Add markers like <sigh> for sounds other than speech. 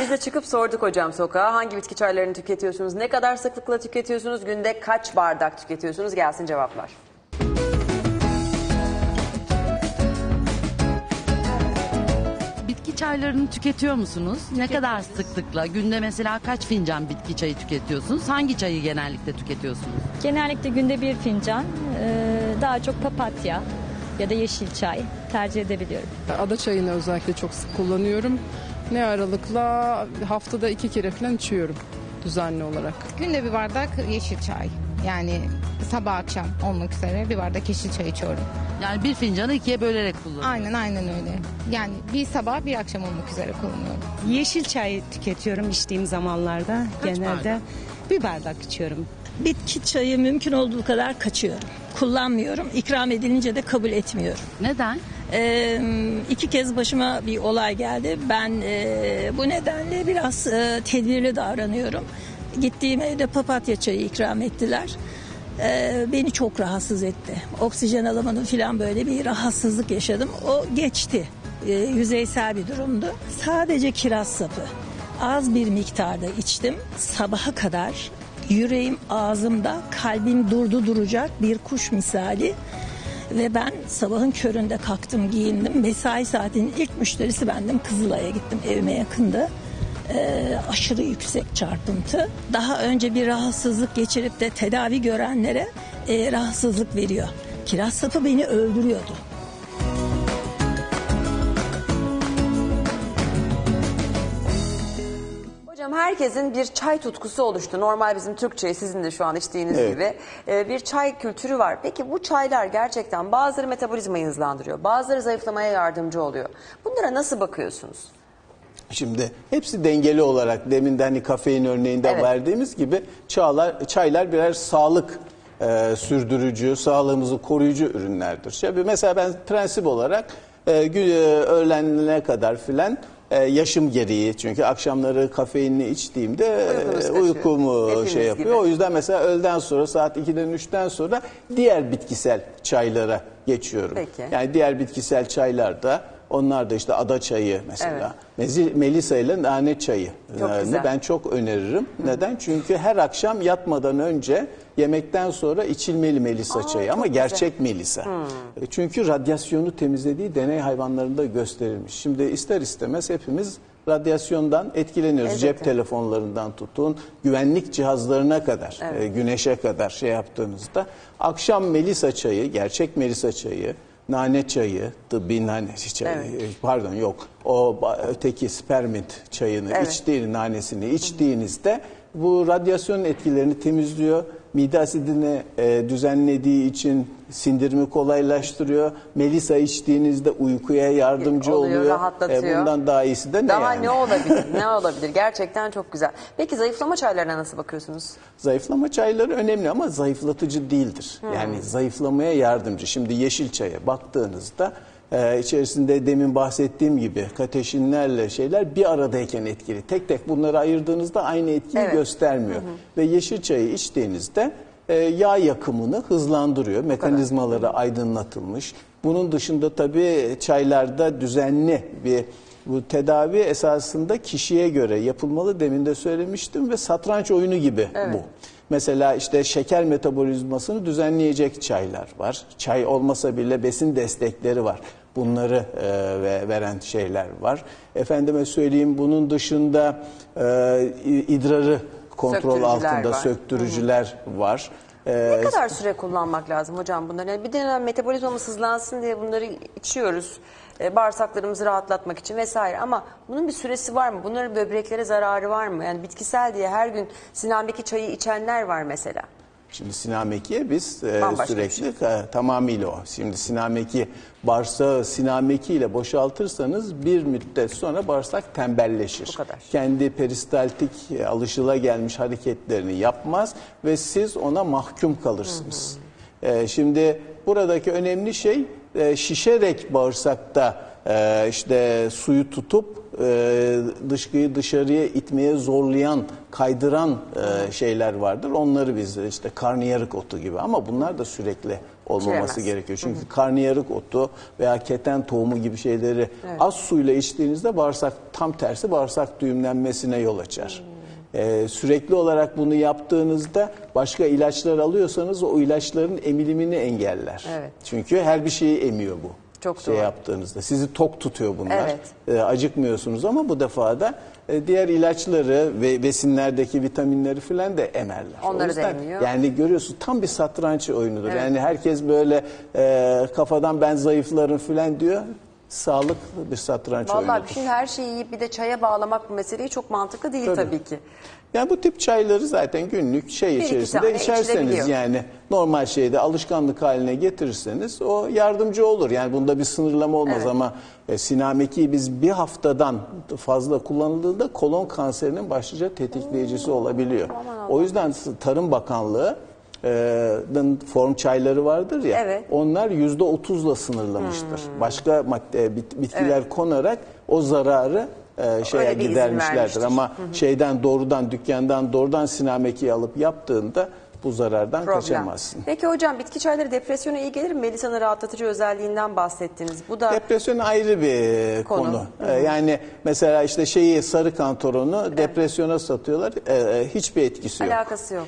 Biz de çıkıp sorduk hocam sokağa. Hangi bitki çaylarını tüketiyorsunuz? Ne kadar sıklıkla tüketiyorsunuz? Günde kaç bardak tüketiyorsunuz? Gelsin cevaplar. Bitki çaylarını tüketiyor musunuz? Ne kadar sıklıkla? Günde mesela kaç fincan bitki çayı tüketiyorsunuz? Hangi çayı genellikle tüketiyorsunuz? Genellikle günde bir fincan, eee, daha çok papatya ya da yeşil çay tercih edebiliyorum. Ada çayını özellikle çok sık kullanıyorum. Ne aralıkla haftada iki kere falan içiyorum düzenli olarak. Günde bir bardak yeşil çay. Yani sabah akşam olmak üzere bir bardak yeşil çay içiyorum. Yani bir fincanı ikiye bölerek kullanıyorsunuz. Aynen aynen öyle. Yani bir sabah bir akşam olmak üzere kullanıyorum. Yeşil çay tüketiyorum içtiğim zamanlarda Kaç genelde. bardak? Bir bardak içiyorum. Bitki çayı mümkün olduğu kadar kaçıyorum. Kullanmıyorum. İkram edilince de kabul etmiyorum. Neden? Ee, iki kez başıma bir olay geldi. Ben e, bu nedenle biraz e, tedbirli davranıyorum. Gittiğim evde papatya çayı ikram ettiler. Ee, beni çok rahatsız etti. Oksijen alamadım falan böyle bir rahatsızlık yaşadım. O geçti. Ee, yüzeysel bir durumdu. Sadece kiraz sapı. Az bir miktarda içtim. Sabaha kadar yüreğim ağzımda, kalbim durdu duracak bir kuş misali. Ve ben sabahın köründe kalktım giyindim. Mesai saatinin ilk müşterisi bendim. Kızılay'a gittim evime yakındı. Ee, aşırı yüksek çarpıntı. Daha önce bir rahatsızlık geçirip de tedavi görenlere e, rahatsızlık veriyor. Kiraz sapı beni öldürüyordu. Hocam herkesin bir çay tutkusu oluştu. Normal bizim Türk çayı sizin de şu an içtiğiniz gibi e, bir çay kültürü var. Peki bu çaylar gerçekten bazıları metabolizmayı hızlandırıyor. Bazıları zayıflamaya yardımcı oluyor. Bunlara nasıl bakıyorsunuz? Şimdi hepsi dengeli olarak deminden hani kafein örneğinde Evet. verdiğimiz gibi çağlar, çaylar birer sağlık e, sürdürücü, sağlığımızı koruyucu ürünlerdir. Şimdi mesela ben prensip olarak e, gü- e, öğlenine kadar filan e, yaşım gereği çünkü akşamları kafeinli içtiğimde e, uykumu şey gibi. yapıyor. O yüzden mesela öğleden sonra saat 2'den 3'ten sonra diğer bitkisel çaylara geçiyorum. Peki. Yani diğer bitkisel çaylar da onlar da işte ada çayı mesela. Mezi- Melisa ile nane çayı. Çok güzel. Ben çok öneririm. Neden? Çünkü her akşam yatmadan önce yemekten sonra içilmeli melisa çayı ama çok gerçek melisa. E, Çünkü radyasyonu temizlediği deney hayvanlarında gösterilmiş. Şimdi ister istemez hepimiz radyasyondan etkileniyoruz. Elbette. Cep telefonlarından tutun, güvenlik cihazlarına kadar, e, güneşe kadar şey yaptığınızda akşam melisa çayı, gerçek melisa çayı, nane çayı, tıbbi nane çayı, Evet. pardon yok, o öteki spermint çayını Evet. içtiğin nanesini içtiğinizde bu radyasyon etkilerini temizliyor. Mide asidini e, düzenlediği için sindirimi kolaylaştırıyor. Melisa içtiğinizde uykuya yardımcı Oluyor, oluyor. rahatlatıyor. E, bundan daha iyisi de ne Daha yani? ne olabilir? <laughs> ne olabilir? Gerçekten çok güzel. Peki zayıflama çaylarına nasıl bakıyorsunuz? Zayıflama çayları önemli ama zayıflatıcı değildir. Yani zayıflamaya yardımcı. Şimdi yeşil çaya baktığınızda e, içerisinde demin bahsettiğim gibi kateşinlerle şeyler bir aradayken etkili. Tek tek bunları ayırdığınızda aynı etkiyi Evet. göstermiyor. Ve yeşil çayı içtiğinizde e, yağ yakımını hızlandırıyor. Mekanizmaları aydınlatılmış. Bunun dışında tabii çaylarda düzenli bir bu tedavi esasında kişiye göre yapılmalı demin de söylemiştim ve satranç oyunu gibi bu. Mesela işte şeker metabolizmasını düzenleyecek çaylar var. Çay olmasa bile besin destekleri var. Bunları e, ve- veren şeyler var. Efendime söyleyeyim bunun dışında e, idrarı kontrol Söktürücüler altında var. söktürücüler var. E, Ne kadar süre kullanmak lazım hocam bunları? Yani bir dönem metabolizmamız hızlansın diye bunları içiyoruz. E, bağırsaklarımızı rahatlatmak için vesaire ama bunun bir süresi var mı? Bunların böbreklere zararı var mı? Yani bitkisel diye her gün sinamdaki çayı içenler var mesela. Şimdi sinameki biz e, Bambaşka bir şey. sürekli e, tamamıyla o. Şimdi sinameki bağırsağı sinameki ile boşaltırsanız bir müddet sonra bağırsak tembelleşir. Bu kadar. Kendi peristaltik e, alışılagelmiş hareketlerini yapmaz ve siz ona mahkum kalırsınız. E, şimdi buradaki önemli şey e, şişerek bağırsakta e, işte suyu tutup e, dışkıyı dışarıya itmeye zorlayan, kaydıran e, şeyler vardır. Onları biz işte karnıyarık otu gibi ama bunlar da sürekli olmaması İçilemez. gerekiyor. Çünkü karnıyarık otu veya keten tohumu gibi şeyleri az suyla içtiğinizde bağırsak tam tersi bağırsak düğümlenmesine yol açar. Ee, sürekli olarak bunu yaptığınızda başka ilaçlar alıyorsanız o ilaçların emilimini engeller. Evet. Çünkü her bir şeyi emiyor bu. Çok şey doğru. yaptığınızda. Sizi tok tutuyor bunlar. Evet. Ee, acıkmıyorsunuz ama bu defa da e, diğer ilaçları ve besinlerdeki vitaminleri filan da emerler. Onları da emiyor. Yani görüyorsun tam bir satranç oyunudur. Evet. Yani herkes böyle e, kafadan ben zayıflarım filan diyor. Sağlıklı bir satranç Vallahi oyunudur. şimdi her şeyi yiyip bir de çaya bağlamak bu meseleyi çok mantıklı değil tabii, Tabii. ki. Yani bu tip çayları zaten günlük şey iki içerisinde tane içerseniz yani normal şeyde alışkanlık haline getirirseniz o yardımcı olur. Yani bunda bir sınırlama olmaz ama e, sinameki biz bir haftadan fazla kullanıldığında kolon kanserinin başlıca tetikleyicisi olabiliyor. O yüzden Tarım Bakanlığı e, form çayları vardır ya Evet. onlar yüzde otuzla sınırlamıştır. Başka madde bit- bitkiler konarak o zararı e, şeye Öyle bir izin gidermişlerdir vermiştir. ama şeyden doğrudan dükkandan doğrudan sinamekiyi alıp yaptığında bu zarardan kaçamazsın. Peki hocam bitki çayları depresyona iyi gelir mi? Melisa'nın rahatlatıcı özelliğinden bahsettiniz. Bu da Depresyon ayrı bir Konu. konu. Ee, Yani mesela işte şeyi sarı kantoronu depresyona satıyorlar. Ee, hiçbir etkisi yok. alakası yok.